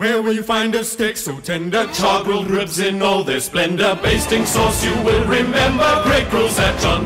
Where will you find a steak so tender? char grilled ribs in all their splendor. Basting sauce you will remember. Great grills at John